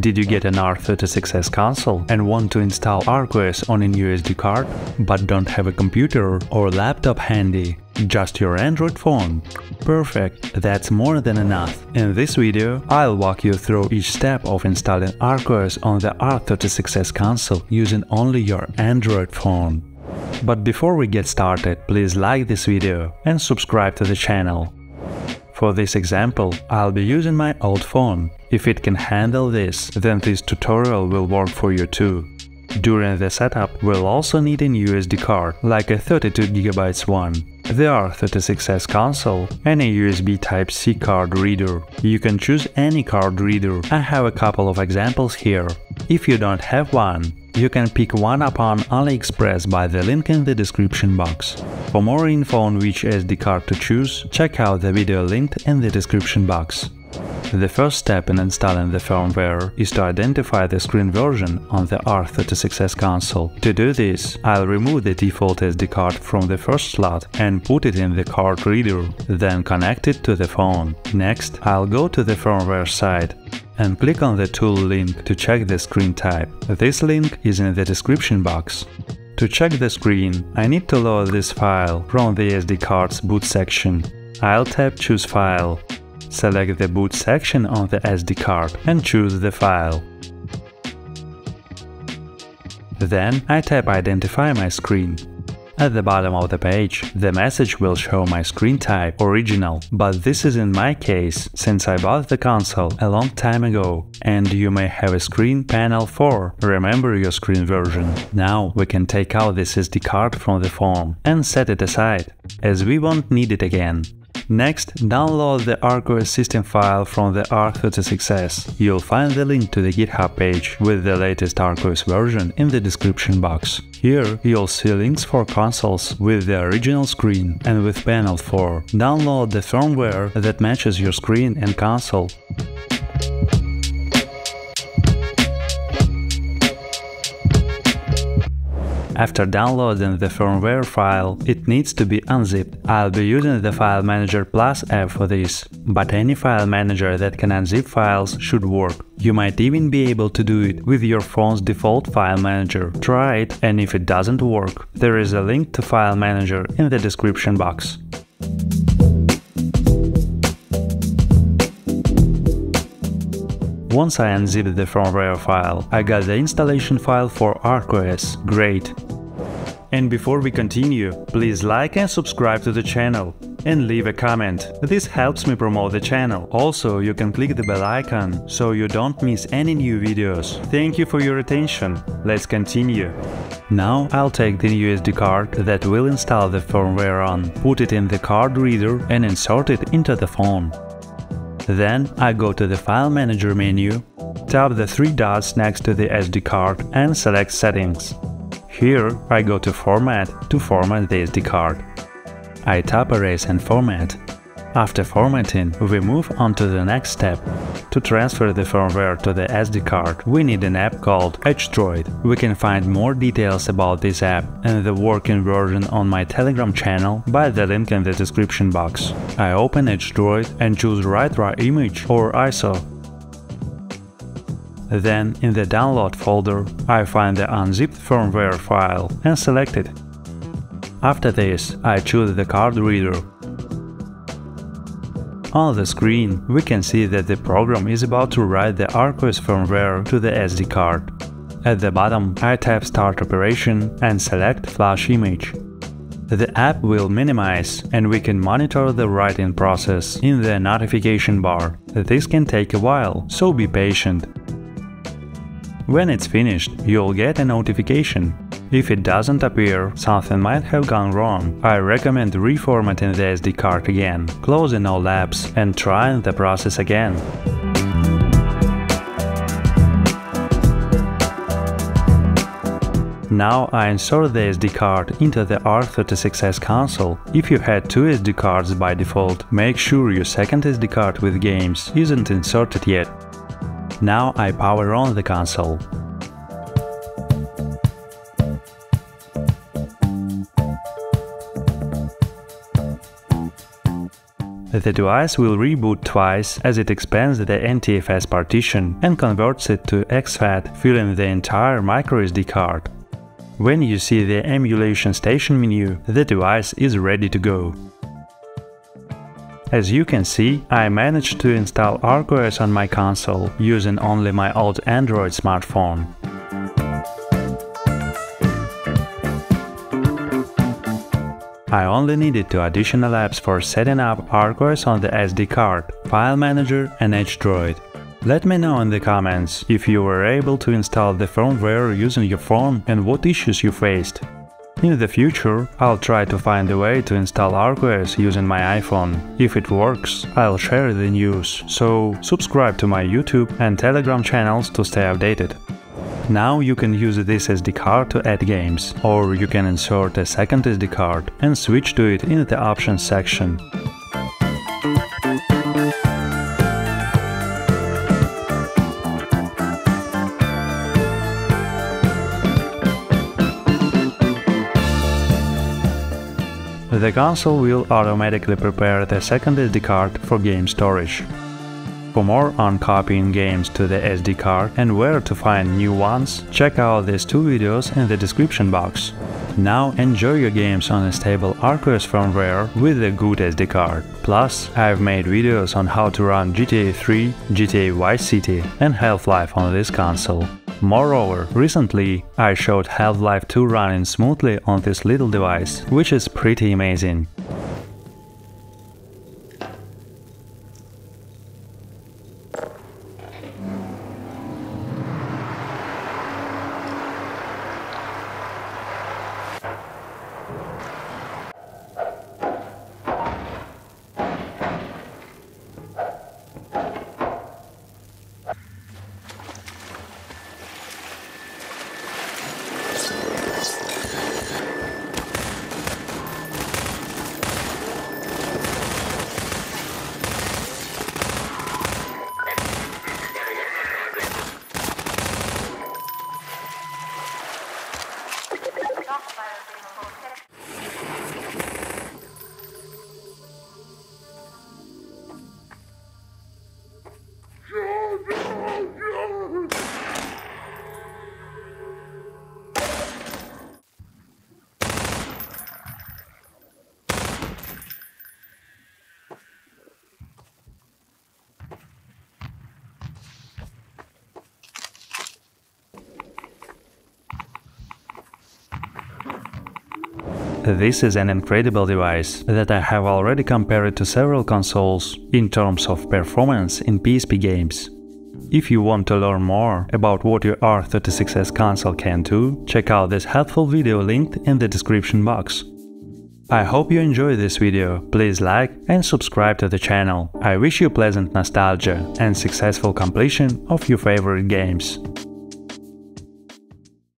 Did you get an R36S console and want to install ArkOS on an USB card, but don't have a computer or laptop handy? Just your Android phone? Perfect, that's more than enough. In this video, I'll walk you through each step of installing ArkOS on the R36S console using only your Android phone. But before we get started, please like this video and subscribe to the channel. For this example, I'll be using my old phone. If it can handle this, then this tutorial will work for you too. During the setup, we'll also need an USD card, like a 32GB one, the R36S console, and a USB Type-C card reader. You can choose any card reader, I have a couple of examples here. If you don't have one, you can pick one up on AliExpress by the link in the description box. For more info on which SD card to choose, check out the video linked in the description box. The first step in installing the firmware is to identify the screen version on the R36S console. To do this, I'll remove the default SD card from the first slot and put it in the card reader, then connect it to the phone. Next, I'll go to the firmware site and click on the tool link to check the screen type. This link is in the description box. To check the screen, I need to load this file from the SD card's boot section. I'll tap Choose File, select the boot section on the SD card and choose the file. Then I tap Identify my screen. At the bottom of the page, the message will show my screen type original, but this is in my case, since I bought the console a long time ago, and you may have a screen panel 4, remember your screen version. Now we can take out this SD card from the phone and set it aside, as we won't need it again. Next, download the ArkOS system file from the R36S. You'll find the link to the GitHub page with the latest ArkOS version in the description box. Here, you'll see links for consoles with the original screen and with panel 4. Download the firmware that matches your screen and console. After downloading the firmware file, it needs to be unzipped. I'll be using the File Manager Plus app for this, but any file manager that can unzip files should work. You might even be able to do it with your phone's default file manager. Try it, and if it doesn't work, there is a link to File Manager in the description box. Once I unzipped the firmware file, I got the installation file for ArkOS. Great! And before we continue, please like and subscribe to the channel and leave a comment. This helps me promote the channel. Also, you can click the bell icon so you don't miss any new videos. Thank you for your attention. Let's continue. Now I'll take the USD card that will install the firmware on, put it in the card reader and insert it into the phone. Then I go to the File Manager menu, tap the three dots next to the SD card and select Settings. Here I go to Format to format the SD card. I tap Erase and Format. After formatting, we move on to the next step. To transfer the firmware to the SD card, we need an app called EtchDroid. We can find more details about this app and the working version on my Telegram channel by the link in the description box. I open EtchDroid and choose Write Raw Image or ISO then, in the download folder, I find the unzipped firmware file and select it. After this, I choose the card reader. On the screen, we can see that the program is about to write the ArkOS firmware to the SD card. At the bottom, I tap Start Operation and select Flash Image. The app will minimize and we can monitor the writing process in the notification bar. This can take a while, so be patient. When it's finished, you'll get a notification. If it doesn't appear, something might have gone wrong. I recommend reformatting the SD card again, closing all apps and trying the process again. Now I insert the SD card into the R36S console. If you had two SD cards by default, make sure your second SD card with games isn't inserted yet. Now I power on the console. The device will reboot twice as it expands the NTFS partition and converts it to exFAT, filling the entire microSD card. When you see the emulation station menu, the device is ready to go. As you can see, I managed to install ArkOS on my console using only my old Android smartphone. I only needed two additional apps for setting up ArkOS on the SD card, File Manager and EtchDroid. Let me know in the comments if you were able to install the firmware using your phone and what issues you faced. In the future, I'll try to find a way to install ArkOS using my iPhone. If it works, I'll share the news, so subscribe to my YouTube and Telegram channels to stay updated. Now you can use this SD card to add games, or you can insert a second SD card and switch to it in the options section. The console will automatically prepare the second SD card for game storage. For more on copying games to the SD card and where to find new ones, check out these two videos in the description box. Now enjoy your games on a stable ArkOS firmware with a good SD card. Plus, I've made videos on how to run GTA 3, GTA Vice City and Half-Life on this console. Moreover, recently I showed Half-Life 2 running smoothly on this little device, which is pretty amazing. This is an incredible device that I have already compared to several consoles in terms of performance in PSP games. If you want to learn more about what your R36S console can do, check out this helpful video linked in the description box. I hope you enjoyed this video, please like and subscribe to the channel. I wish you pleasant nostalgia and successful completion of your favorite games.